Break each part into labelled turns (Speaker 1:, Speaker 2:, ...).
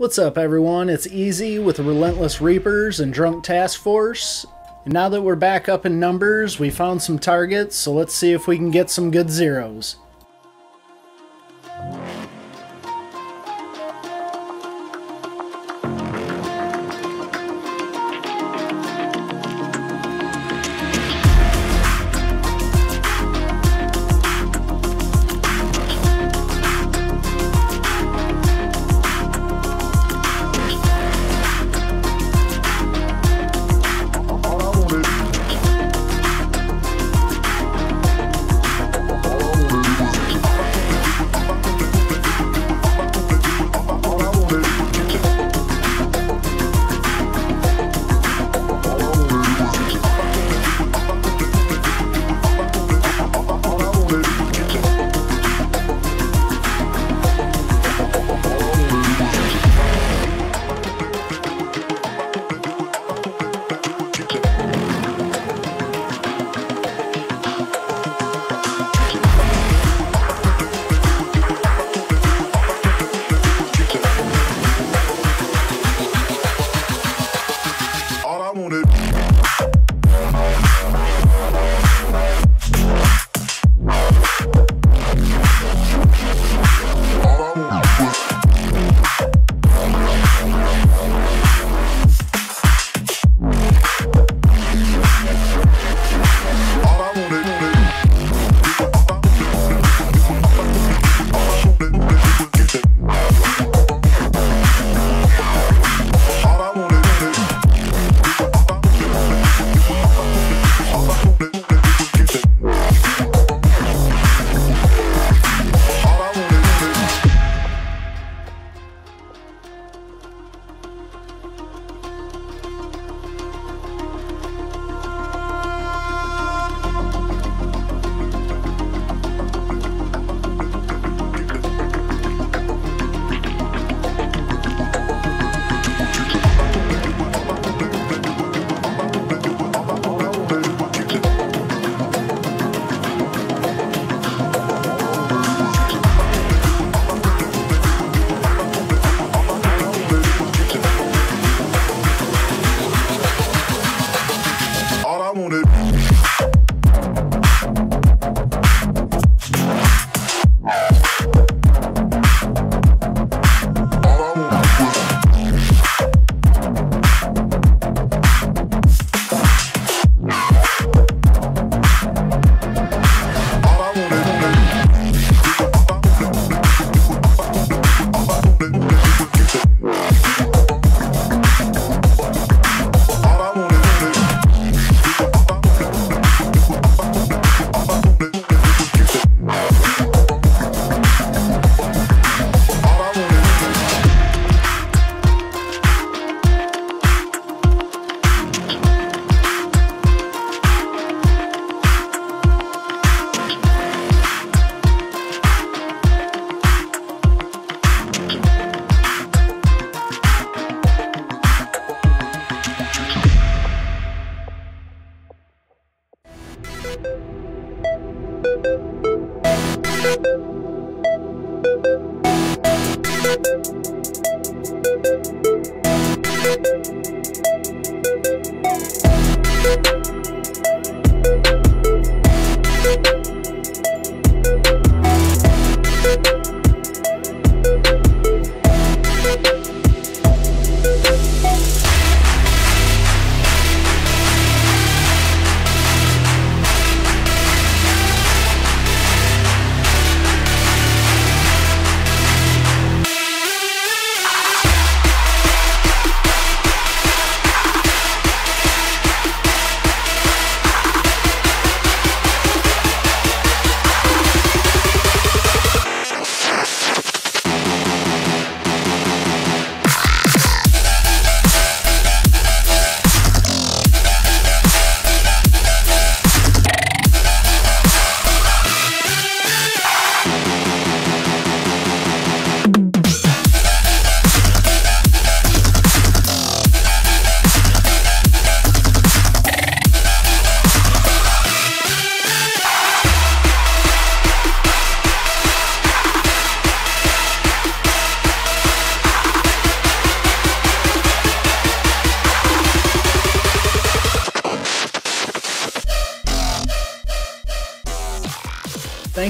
Speaker 1: What's up, everyone? It's EZ with Relentless Reapers and Drunk Task Force. And now that we're back up in numbers, we found some targets, so let's see if we can get some good zeros.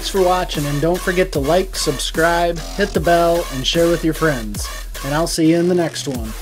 Speaker 1: Thanks for watching, and don't forget to like, subscribe, hit the bell, and share with your friends. And I'll see you in the next one.